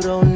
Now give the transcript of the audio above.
don't